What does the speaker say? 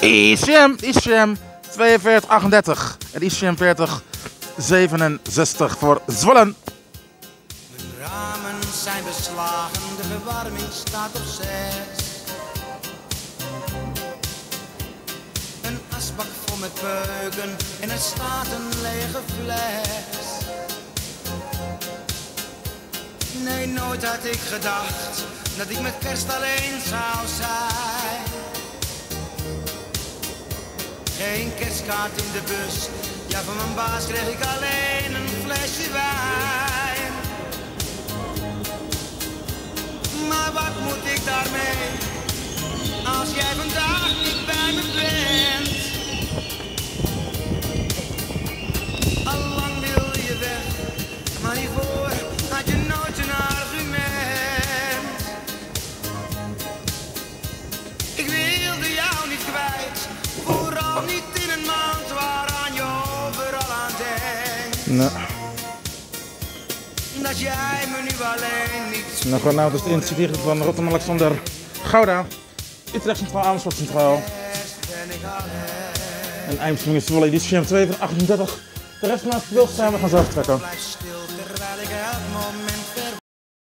ICM, ICM 42, 38 en ICM 40, 67 voor Zwolle. Mijn ramen zijn beslagen, de verwarming staat op zes. Een asbak vol met peuken en er staat een lege fles. Nee, nooit had ik gedacht dat ik met kerst alleen zou zijn. Geen kerstkaart in de bus, ja van mijn baas kreeg ik alleen een flesje wijn. Maar wat moet ik daarmee, als jij vandaag niet bij me bent? Nou, Dat jij me nu alleen niet nou gewoon nou, is het initiatief van Rotterdam Alexander Gouda. Utrecht Centraal, Amersfoort Centraal. ben ik alleen. En Eindhoven Zwolle, ICM 42, 38. De rest van het zijn we gaan. Blijf stil